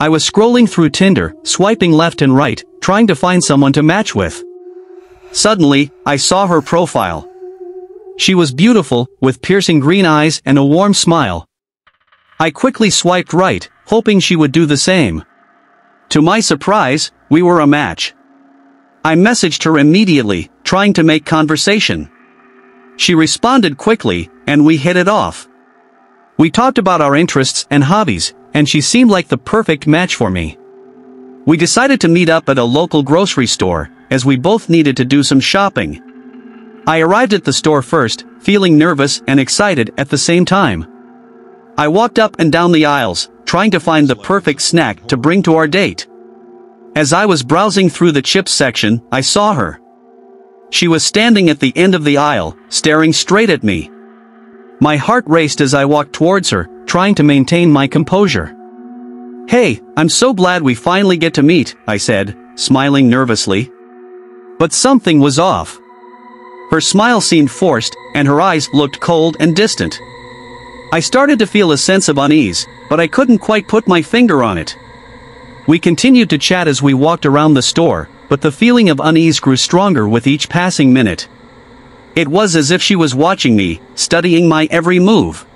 I was scrolling through Tinder, swiping left and right, trying to find someone to match with. Suddenly, I saw her profile. She was beautiful, with piercing green eyes and a warm smile. I quickly swiped right, hoping she would do the same. To my surprise, we were a match. I messaged her immediately, trying to make conversation. She responded quickly, and we hit it off. We talked about our interests and hobbies, and she seemed like the perfect match for me. We decided to meet up at a local grocery store, as we both needed to do some shopping. I arrived at the store first, feeling nervous and excited at the same time. I walked up and down the aisles, trying to find the perfect snack to bring to our date. As I was browsing through the chips section, I saw her. She was standing at the end of the aisle, staring straight at me. My heart raced as I walked towards her, trying to maintain my composure. Hey, I'm so glad we finally get to meet, I said, smiling nervously. But something was off. Her smile seemed forced, and her eyes looked cold and distant. I started to feel a sense of unease, but I couldn't quite put my finger on it. We continued to chat as we walked around the store, but the feeling of unease grew stronger with each passing minute. It was as if she was watching me, studying my every move.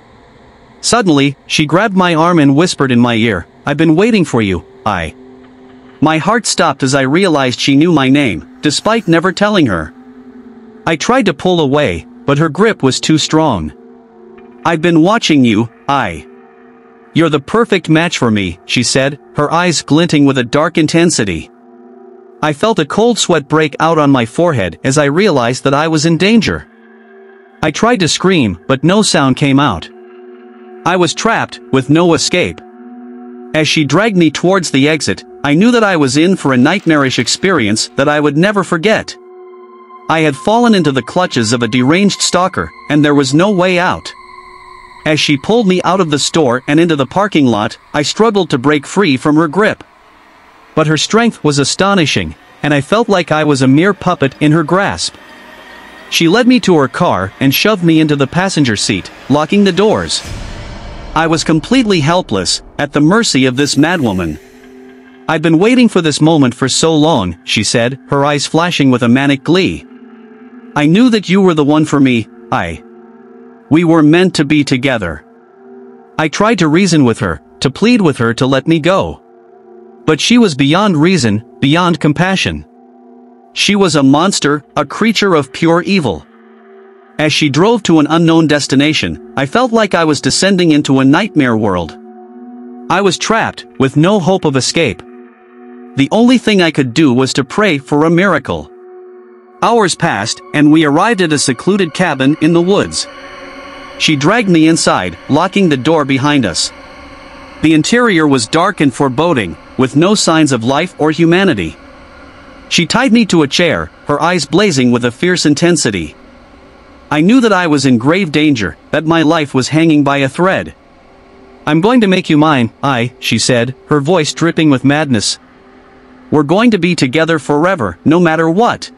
Suddenly, she grabbed my arm and whispered in my ear, I've been waiting for you, I. My heart stopped as I realized she knew my name, despite never telling her. I tried to pull away, but her grip was too strong. I've been watching you, I. You're the perfect match for me, she said, her eyes glinting with a dark intensity. I felt a cold sweat break out on my forehead as I realized that I was in danger. I tried to scream, but no sound came out. I was trapped, with no escape. As she dragged me towards the exit, I knew that I was in for a nightmarish experience that I would never forget. I had fallen into the clutches of a deranged stalker, and there was no way out. As she pulled me out of the store and into the parking lot, I struggled to break free from her grip. But her strength was astonishing, and I felt like I was a mere puppet in her grasp. She led me to her car and shoved me into the passenger seat, locking the doors. I was completely helpless, at the mercy of this madwoman. I'd been waiting for this moment for so long, she said, her eyes flashing with a manic glee. I knew that you were the one for me, I. We were meant to be together. I tried to reason with her, to plead with her to let me go. But she was beyond reason, beyond compassion. She was a monster, a creature of pure evil. As she drove to an unknown destination, I felt like I was descending into a nightmare world. I was trapped, with no hope of escape. The only thing I could do was to pray for a miracle. Hours passed, and we arrived at a secluded cabin in the woods. She dragged me inside, locking the door behind us. The interior was dark and foreboding, with no signs of life or humanity. She tied me to a chair, her eyes blazing with a fierce intensity. I knew that I was in grave danger, that my life was hanging by a thread. I'm going to make you mine, I, she said, her voice dripping with madness. We're going to be together forever, no matter what.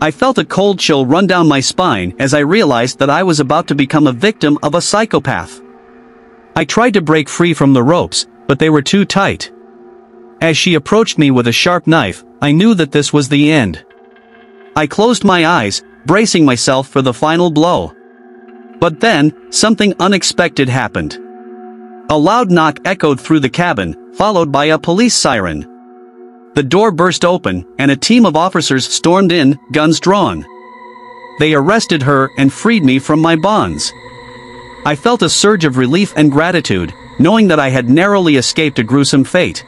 I felt a cold chill run down my spine as I realized that I was about to become a victim of a psychopath. I tried to break free from the ropes, but they were too tight. As she approached me with a sharp knife, I knew that this was the end. I closed my eyes, bracing myself for the final blow. But then, something unexpected happened. A loud knock echoed through the cabin, followed by a police siren. The door burst open, and a team of officers stormed in, guns drawn. They arrested her and freed me from my bonds. I felt a surge of relief and gratitude, knowing that I had narrowly escaped a gruesome fate.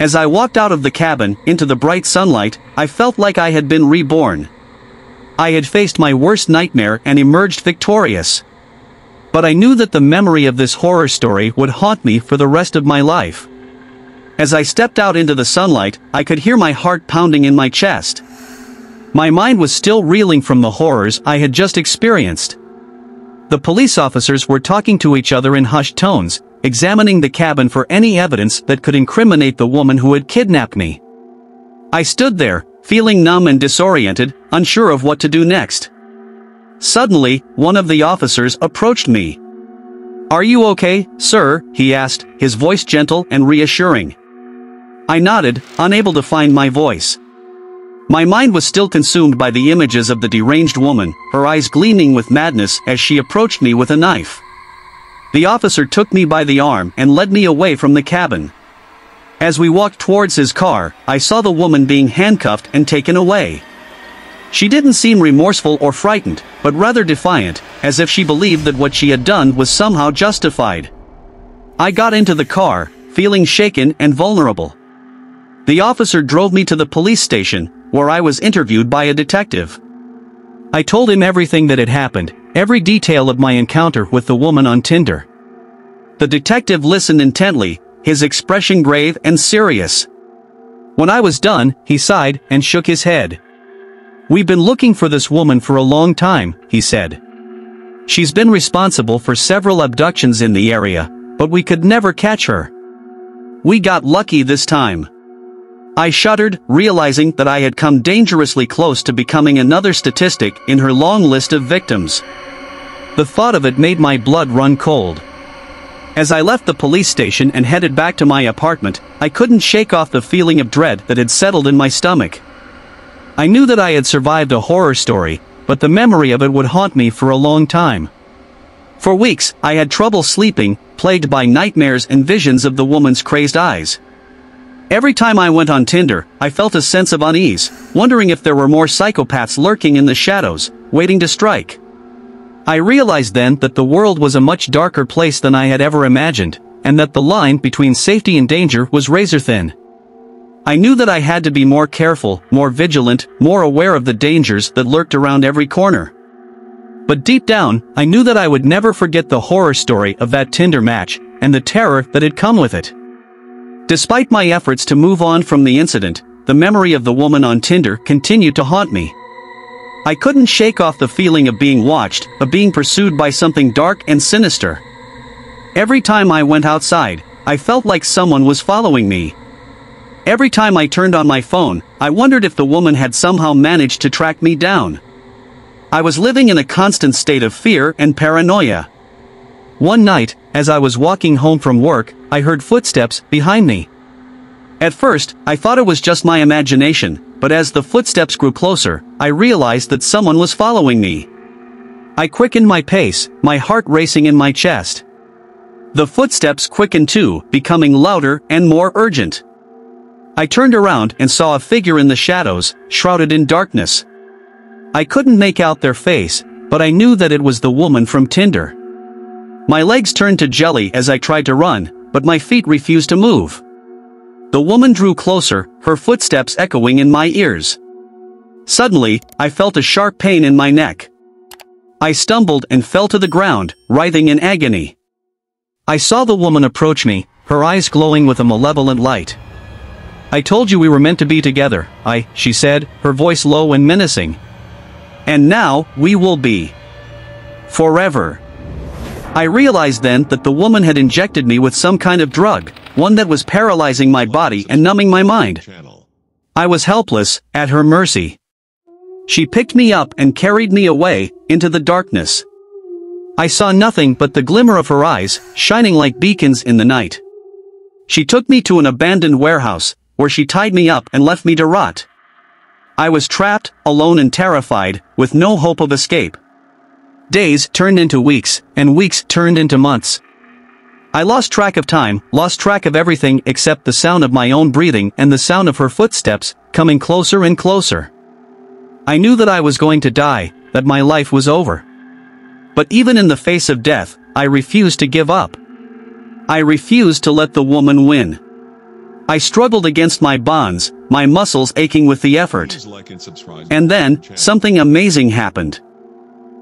As I walked out of the cabin, into the bright sunlight, I felt like I had been reborn. I had faced my worst nightmare and emerged victorious. But I knew that the memory of this horror story would haunt me for the rest of my life. As I stepped out into the sunlight, I could hear my heart pounding in my chest. My mind was still reeling from the horrors I had just experienced. The police officers were talking to each other in hushed tones, examining the cabin for any evidence that could incriminate the woman who had kidnapped me. I stood there, feeling numb and disoriented, unsure of what to do next. Suddenly, one of the officers approached me. Are you okay, sir? he asked, his voice gentle and reassuring. I nodded, unable to find my voice. My mind was still consumed by the images of the deranged woman, her eyes gleaming with madness as she approached me with a knife. The officer took me by the arm and led me away from the cabin. As we walked towards his car, I saw the woman being handcuffed and taken away. She didn't seem remorseful or frightened, but rather defiant, as if she believed that what she had done was somehow justified. I got into the car, feeling shaken and vulnerable. The officer drove me to the police station, where I was interviewed by a detective. I told him everything that had happened, every detail of my encounter with the woman on Tinder. The detective listened intently, his expression grave and serious. When I was done, he sighed and shook his head. We've been looking for this woman for a long time, he said. She's been responsible for several abductions in the area, but we could never catch her. We got lucky this time. I shuddered, realizing that I had come dangerously close to becoming another statistic in her long list of victims. The thought of it made my blood run cold. As I left the police station and headed back to my apartment, I couldn't shake off the feeling of dread that had settled in my stomach. I knew that I had survived a horror story, but the memory of it would haunt me for a long time. For weeks, I had trouble sleeping, plagued by nightmares and visions of the woman's crazed eyes. Every time I went on Tinder, I felt a sense of unease, wondering if there were more psychopaths lurking in the shadows, waiting to strike. I realized then that the world was a much darker place than I had ever imagined, and that the line between safety and danger was razor thin. I knew that I had to be more careful, more vigilant, more aware of the dangers that lurked around every corner. But deep down, I knew that I would never forget the horror story of that Tinder match, and the terror that had come with it. Despite my efforts to move on from the incident, the memory of the woman on Tinder continued to haunt me. I couldn't shake off the feeling of being watched, of being pursued by something dark and sinister. Every time I went outside, I felt like someone was following me. Every time I turned on my phone, I wondered if the woman had somehow managed to track me down. I was living in a constant state of fear and paranoia. One night, as I was walking home from work, I heard footsteps behind me. At first, I thought it was just my imagination, but as the footsteps grew closer, I realized that someone was following me. I quickened my pace, my heart racing in my chest. The footsteps quickened too, becoming louder and more urgent. I turned around and saw a figure in the shadows, shrouded in darkness. I couldn't make out their face, but I knew that it was the woman from Tinder. My legs turned to jelly as I tried to run, but my feet refused to move. The woman drew closer, her footsteps echoing in my ears. Suddenly, I felt a sharp pain in my neck. I stumbled and fell to the ground, writhing in agony. I saw the woman approach me, her eyes glowing with a malevolent light. I told you we were meant to be together, I, she said, her voice low and menacing. And now, we will be. Forever. I realized then that the woman had injected me with some kind of drug, one that was paralyzing my body and numbing my mind. I was helpless, at her mercy. She picked me up and carried me away, into the darkness. I saw nothing but the glimmer of her eyes, shining like beacons in the night. She took me to an abandoned warehouse, where she tied me up and left me to rot. I was trapped, alone and terrified, with no hope of escape. Days turned into weeks, and weeks turned into months. I lost track of time, lost track of everything except the sound of my own breathing and the sound of her footsteps, coming closer and closer. I knew that I was going to die, that my life was over. But even in the face of death, I refused to give up. I refused to let the woman win. I struggled against my bonds, my muscles aching with the effort. And then, something amazing happened.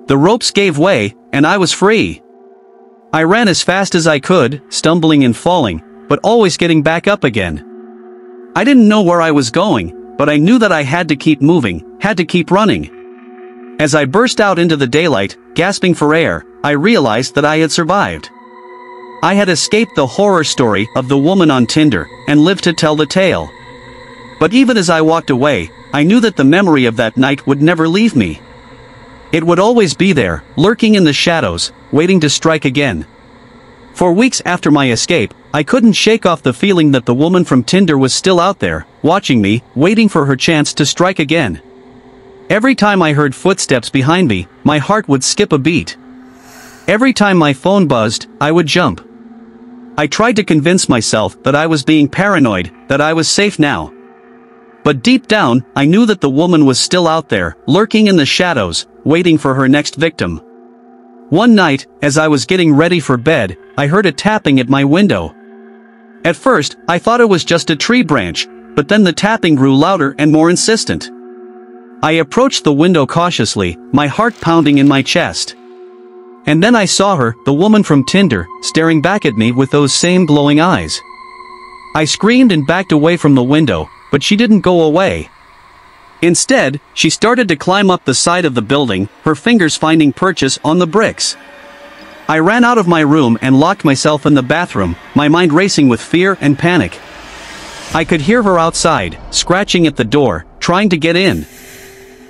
The ropes gave way, and I was free. I ran as fast as I could, stumbling and falling, but always getting back up again. I didn't know where I was going, but I knew that I had to keep moving, had to keep running. As I burst out into the daylight, gasping for air, I realized that I had survived. I had escaped the horror story of the woman on Tinder, and lived to tell the tale. But even as I walked away, I knew that the memory of that night would never leave me. It would always be there, lurking in the shadows, waiting to strike again. For weeks after my escape, I couldn't shake off the feeling that the woman from Tinder was still out there, watching me, waiting for her chance to strike again. Every time I heard footsteps behind me, my heart would skip a beat. Every time my phone buzzed, I would jump. I tried to convince myself that I was being paranoid, that I was safe now. But deep down, I knew that the woman was still out there, lurking in the shadows, waiting for her next victim. One night, as I was getting ready for bed, I heard a tapping at my window. At first, I thought it was just a tree branch, but then the tapping grew louder and more insistent. I approached the window cautiously, my heart pounding in my chest. And then I saw her, the woman from Tinder, staring back at me with those same glowing eyes. I screamed and backed away from the window, but she didn't go away. Instead, she started to climb up the side of the building, her fingers finding purchase on the bricks. I ran out of my room and locked myself in the bathroom, my mind racing with fear and panic. I could hear her outside, scratching at the door, trying to get in.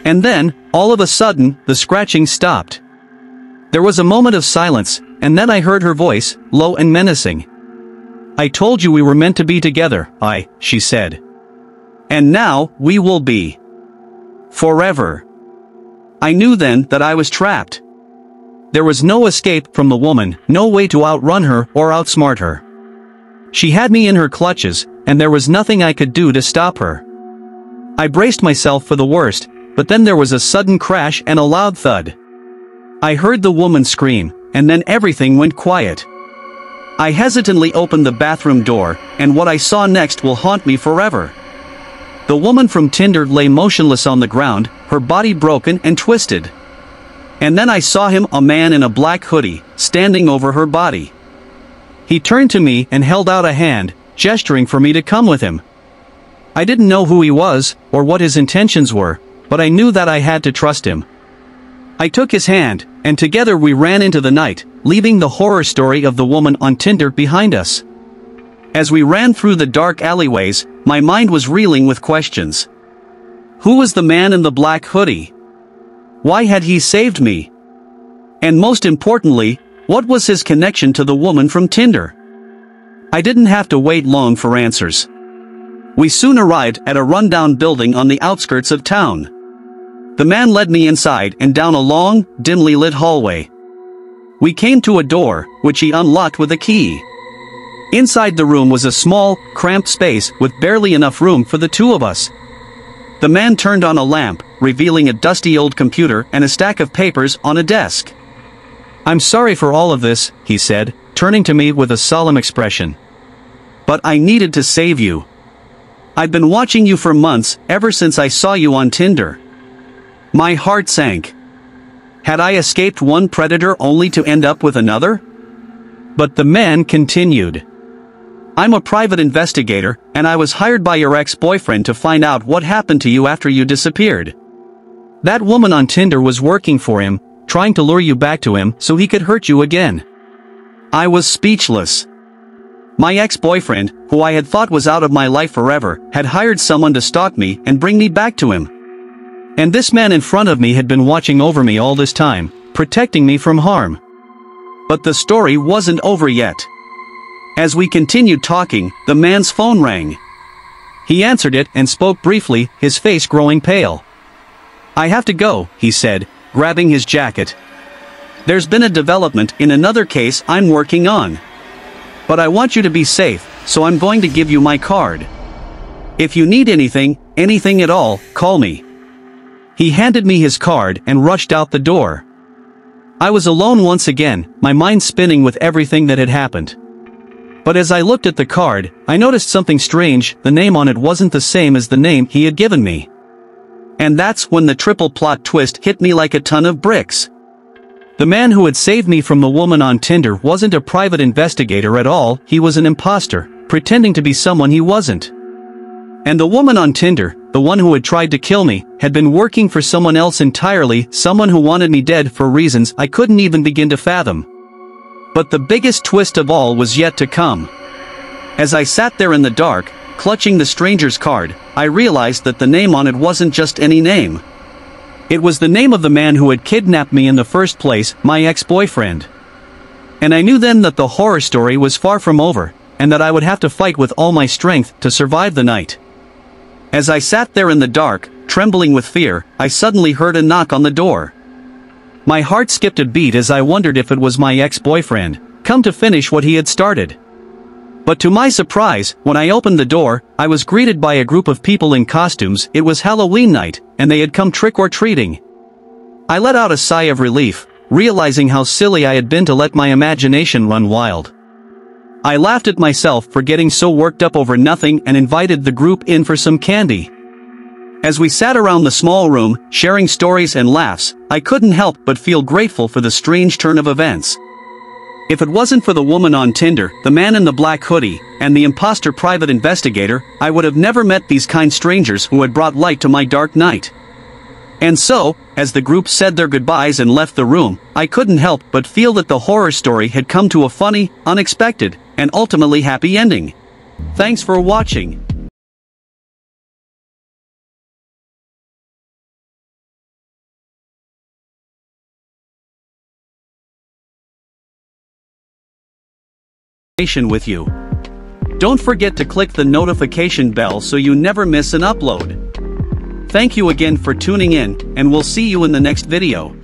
And then, all of a sudden, the scratching stopped. There was a moment of silence, and then I heard her voice, low and menacing. I told you we were meant to be together, I, she said. And now, we will be. Forever. I knew then that I was trapped. There was no escape from the woman, no way to outrun her or outsmart her. She had me in her clutches, and there was nothing I could do to stop her. I braced myself for the worst, but then there was a sudden crash and a loud thud. I heard the woman scream, and then everything went quiet. I hesitantly opened the bathroom door, and what I saw next will haunt me forever. The woman from Tinder lay motionless on the ground, her body broken and twisted. And then I saw him a man in a black hoodie, standing over her body. He turned to me and held out a hand, gesturing for me to come with him. I didn't know who he was, or what his intentions were, but I knew that I had to trust him. I took his hand, and together we ran into the night, leaving the horror story of the woman on Tinder behind us. As we ran through the dark alleyways, my mind was reeling with questions. Who was the man in the black hoodie? Why had he saved me? And most importantly, what was his connection to the woman from Tinder? I didn't have to wait long for answers. We soon arrived at a rundown building on the outskirts of town. The man led me inside and down a long, dimly lit hallway. We came to a door, which he unlocked with a key. Inside the room was a small, cramped space with barely enough room for the two of us. The man turned on a lamp, revealing a dusty old computer and a stack of papers on a desk. I'm sorry for all of this, he said, turning to me with a solemn expression. But I needed to save you. I've been watching you for months, ever since I saw you on Tinder. My heart sank. Had I escaped one predator only to end up with another? But the man continued. I'm a private investigator, and I was hired by your ex-boyfriend to find out what happened to you after you disappeared. That woman on Tinder was working for him, trying to lure you back to him so he could hurt you again. I was speechless. My ex-boyfriend, who I had thought was out of my life forever, had hired someone to stalk me and bring me back to him. And this man in front of me had been watching over me all this time, protecting me from harm. But the story wasn't over yet. As we continued talking, the man's phone rang. He answered it and spoke briefly, his face growing pale. I have to go, he said, grabbing his jacket. There's been a development in another case I'm working on. But I want you to be safe, so I'm going to give you my card. If you need anything, anything at all, call me. He handed me his card and rushed out the door. I was alone once again, my mind spinning with everything that had happened. But as I looked at the card, I noticed something strange, the name on it wasn't the same as the name he had given me. And that's when the triple plot twist hit me like a ton of bricks. The man who had saved me from the woman on Tinder wasn't a private investigator at all, he was an imposter, pretending to be someone he wasn't. And the woman on Tinder, the one who had tried to kill me, had been working for someone else entirely, someone who wanted me dead for reasons I couldn't even begin to fathom. But the biggest twist of all was yet to come. As I sat there in the dark, clutching the stranger's card, I realized that the name on it wasn't just any name. It was the name of the man who had kidnapped me in the first place, my ex-boyfriend. And I knew then that the horror story was far from over, and that I would have to fight with all my strength to survive the night. As I sat there in the dark, trembling with fear, I suddenly heard a knock on the door. My heart skipped a beat as I wondered if it was my ex-boyfriend, come to finish what he had started. But to my surprise, when I opened the door, I was greeted by a group of people in costumes, it was Halloween night, and they had come trick-or-treating. I let out a sigh of relief, realizing how silly I had been to let my imagination run wild. I laughed at myself for getting so worked up over nothing and invited the group in for some candy. As we sat around the small room, sharing stories and laughs, I couldn't help but feel grateful for the strange turn of events. If it wasn't for the woman on Tinder, the man in the black hoodie, and the imposter private investigator, I would have never met these kind strangers who had brought light to my dark night. And so, as the group said their goodbyes and left the room, I couldn't help but feel that the horror story had come to a funny, unexpected, and ultimately happy ending. Thanks for watching. With you. Don't forget to click the notification bell so you never miss an upload. Thank you again for tuning in, and we'll see you in the next video.